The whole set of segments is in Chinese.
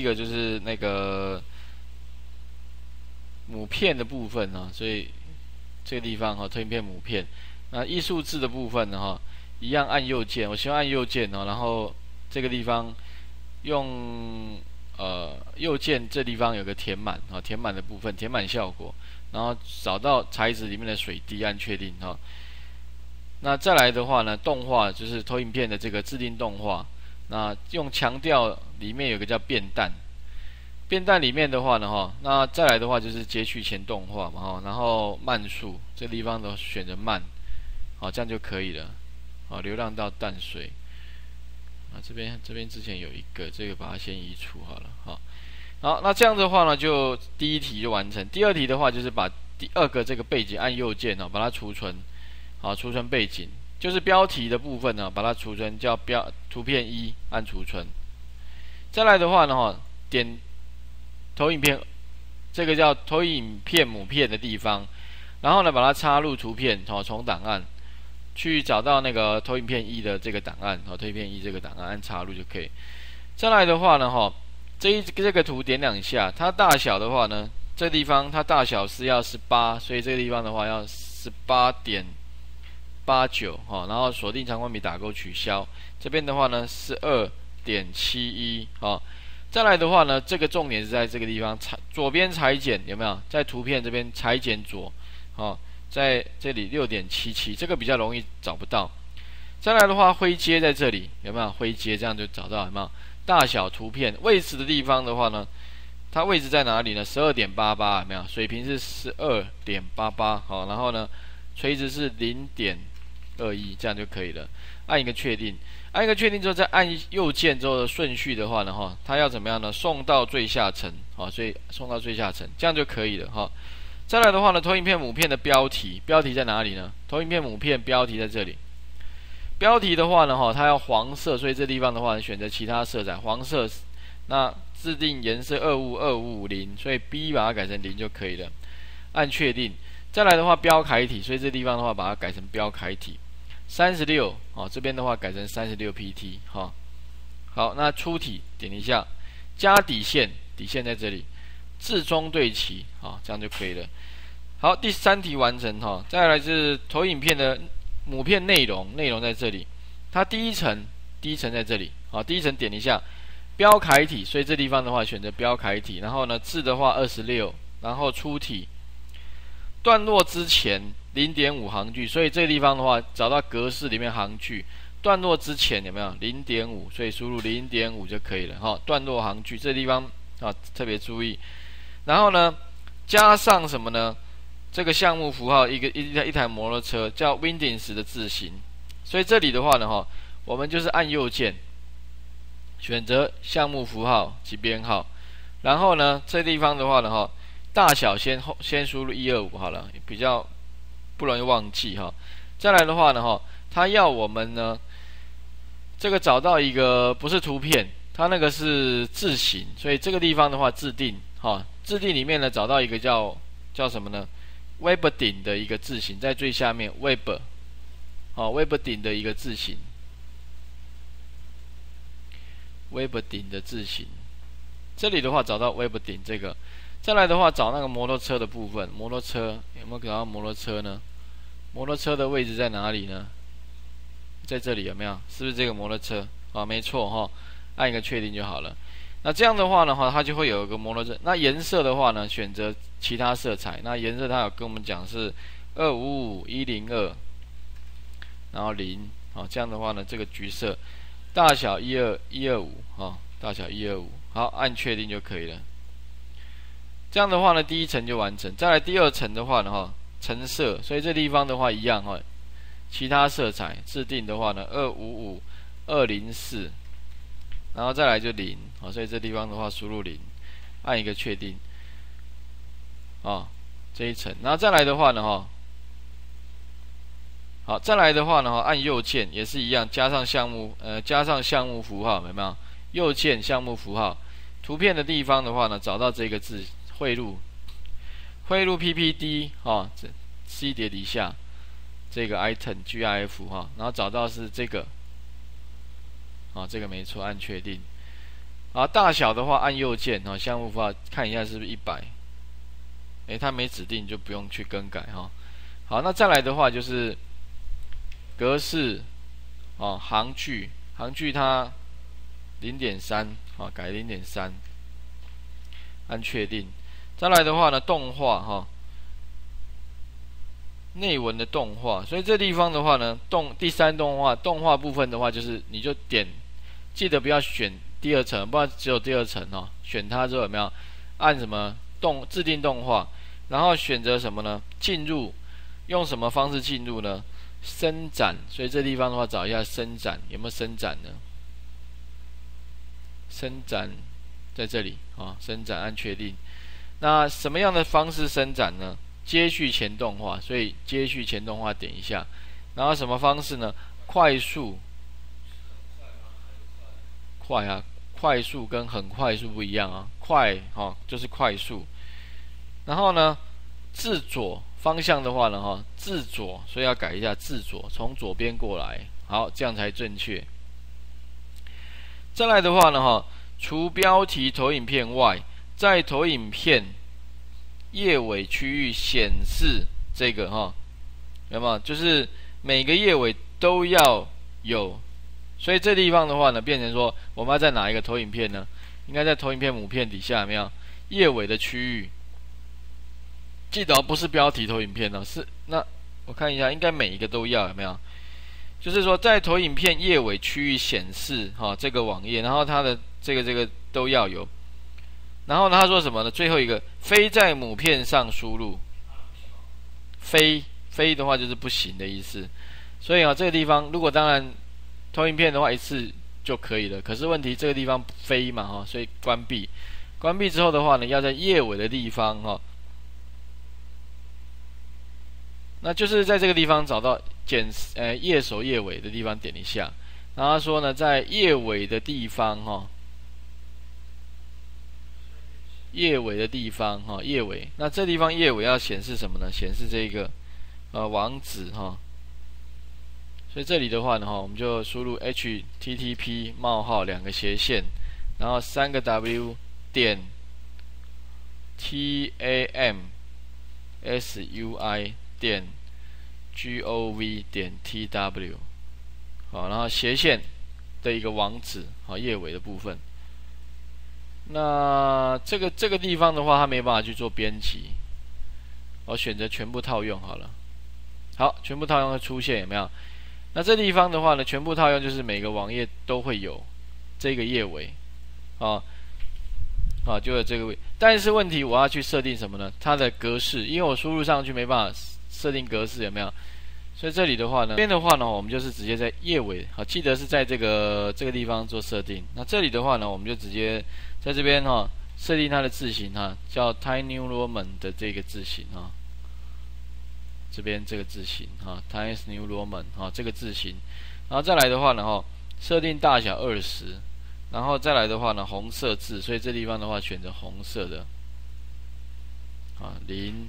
一个就是那个母片的部分啊，所以这个地方哈，投影片母片。那艺术字的部分呢哈，一样按右键，我希望按右键哦，然后这个地方用呃右键这地方有个填满啊，填满的部分，填满效果，然后找到材质里面的水滴，按确定哈。那再来的话呢，动画就是投影片的这个自定动画。那用强调里面有个叫变淡，变淡里面的话呢哈，那再来的话就是截取前动画嘛哈，然后慢速这地方都选择慢，好这样就可以了。好，流浪到淡水，啊这边这边之前有一个，这个把它先移除好了好。好，那这样的话呢，就第一题就完成。第二题的话就是把第二个这个背景按右键哦，把它储存，好储存背景。就是标题的部分呢，把它储存叫标图片一，按储存。再来的话呢，哈，点投影片，这个叫投影片母片的地方，然后呢，把它插入图片，哦，从档案去找到那个投影片一的这个档案，哦，投影片一这个档案按插入就可以。再来的话呢，哈，这一这个图点两下，它大小的话呢，这地方它大小是要十八，所以这个地方的话要十八点。八九哈，然后锁定长宽比打勾取消。这边的话呢是二点七一哈。再来的话呢，这个重点是在这个地方裁左边裁剪有没有？在图片这边裁剪左，哦，在这里六点七七，这个比较容易找不到。再来的话，灰阶在这里有没有？灰阶这样就找到有没有？大小图片位置的地方的话呢，它位置在哪里呢？十二点八八有没有？水平是十二点八八好，然后呢，垂直是零点。二一这样就可以了，按一个确定，按一个确定之后再按右键之后的顺序的话呢，哈，它要怎么样呢？送到最下层，好，所以送到最下层，这样就可以了，哈。再来的话呢，投影片母片的标题，标题在哪里呢？投影片母片标题在这里，标题的话呢，哈，它要黄色，所以这地方的话选择其他色彩，黄色，那制定颜色二五二五五零，所以 B 把它改成零就可以了，按确定。再来的话标楷体，所以这地方的话把它改成标楷体。三十六，哦，这边的话改成三十六 pt，哈，好，那出体点一下，加底线，底线在这里，字中对齐，啊，这样就可以了。好，第三题完成，哈，再来是投影片的母片内容，内容在这里，它第一层，第一层在这里，好，第一层点一下，标楷体，所以这地方的话选择标楷体，然后呢字的话二十六，然后出体，段落之前。零点五行距，所以这个地方的话，找到格式里面行距，段落之前有没有零点五？所以输入零点五就可以了哈。段落行距这地方啊特别注意，然后呢加上什么呢？这个项目符号一个一一台摩托车叫 Windings 的字形，所以这里的话呢哈，我们就是按右键选择项目符号及编号，然后呢这地方的话呢哈，大小先后先输入一二五好了，比较。不容易忘记哈，再来的话呢哈，他要我们呢，这个找到一个不是图片，它那个是字形，所以这个地方的话自定哈，自定里面呢找到一个叫叫什么呢？Web 顶的一个字形在最下面，Web，好，Web 顶的一个字形，Web 顶的字形，这里的话找到 Web 顶这个，再来的话找那个摩托车的部分，摩托车有没有找到摩托车呢？摩托车的位置在哪里呢？在这里有没有？是不是这个摩托车啊？没错哈，按一个确定就好了。那这样的话呢，话它就会有一个摩托车。那颜色的话呢，选择其他色彩。那颜色它有跟我们讲是二五五一零二，然后零，好，这样的话呢，这个橘色大小一二一二五，哈，大小一二五，好，按确定就可以了。这样的话呢，第一层就完成。再来第二层的话呢，哈。橙色，所以这地方的话一样哈，其他色彩制定的话呢，二五五二零四，然后再来就零，好，所以这地方的话输入零，按一个确定，啊，这一层，然后再来的话呢哈，好，再来的话呢，按右键也是一样，加上项目，呃，加上项目符号，有没有？右键项目符号，图片的地方的话呢，找到这个字汇入。汇入 PPD 哈，这 C 碟底下这个 item GIF 哈，然后找到是这个，啊，这个没错，按确定。啊，大小的话按右键哈，项目符号看一下是不是一百？诶，它没指定就不用去更改哈。好，那再来的话就是格式哦，行距，行距它零点三啊，改零点三，按确定。再来的话呢，动画哈，内文的动画，所以这地方的话呢，动第三动画动画部分的话，就是你就点，记得不要选第二层，不然只有第二层哦。选它之后有没有按什么动制定动画，然后选择什么呢？进入。用什么方式进入呢？伸展，所以这地方的话，找一下伸展有没有伸展呢？伸展在这里啊，伸展按确定。那什么样的方式伸展呢？接续前动画，所以接续前动画点一下。然后什么方式呢？快速，快啊，快速跟很快速不一样啊，快哈就是快速。然后呢，自左。方向的话呢，哈，自左，所以要改一下自左，从左边过来，好，这样才正确。再来的话呢，哈，除标题投影片外，在投影片页尾区域显示这个哈，有没有？就是每个页尾都要有，所以这地方的话呢，变成说我们要在哪一个投影片呢？应该在投影片母片底下，有没有页尾的区域。记得不是标题投影片呢，是那我看一下，应该每一个都要有没有？就是说在投影片页尾区域显示哈这个网页，然后它的这个这个都要有。然后呢，他说什么呢？最后一个非在母片上输入，非非的话就是不行的意思。所以啊，这个地方如果当然投影片的话一次就可以了，可是问题这个地方非嘛哈，所以关闭。关闭之后的话呢，要在页尾的地方哈。那就是在这个地方找到检呃页首页尾的地方点一下，然后说呢，在页尾的地方哈，页尾的地方哈，页尾，那这地方页尾要显示什么呢？显示这个呃网址哈，所以这里的话呢哈，我们就输入 http 冒号两个斜线，然后三个 w 点 tamsui。点 gov 点 tw 好，然后斜线的一个网址好，页尾的部分。那这个这个地方的话，它没办法去做编辑，我选择全部套用好了。好，全部套用会出现有没有？那这地方的话呢，全部套用就是每个网页都会有这个页尾啊啊，就在这个位。但是问题我要去设定什么呢？它的格式，因为我输入上去没办法。设定格式有没有？所以这里的话呢，这边的话呢，我们就是直接在页尾，好，记得是在这个这个地方做设定。那这里的话呢，我们就直接在这边哈，设定它的字型哈，叫 Tiny Roman 的这个字型哈，这边这个字型哈，Tiny New Roman 哈，这个字型，然后再来的话呢哈，设定大小二十，然后再来的话呢，红色字，所以这地方的话选择红色的，啊，零。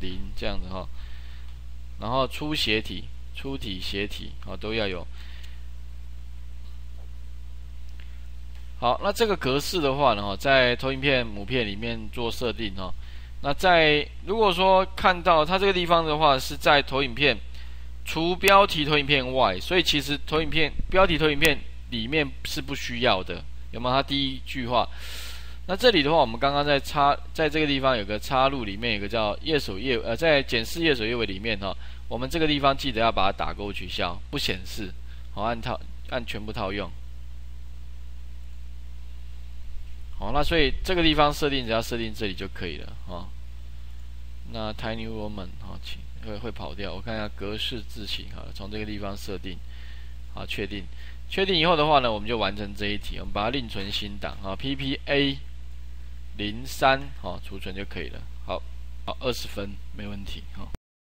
零这样子哈，然后粗斜体、粗体、斜体啊都要有。好，那这个格式的话呢，在投影片母片里面做设定哦。那在如果说看到它这个地方的话，是在投影片除标题投影片外，所以其实投影片标题投影片里面是不需要的，有没有？它第一句话。那这里的话，我们刚刚在插在这个地方有个插入，里面有个叫页首页呃，在检视页首页尾里面哈，我们这个地方记得要把它打勾取消，不显示，好按套按全部套用。好，那所以这个地方设定只要设定这里就可以了啊。那 Tiny Woman 好，请会会跑掉，我看一下格式字型好了，从这个地方设定，好确定，确定以后的话呢，我们就完成这一题，我们把它另存新档啊，PPA。零三，好，储存就可以了。好，好，二十分，没问题，好。